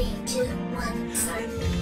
three, two, one, start.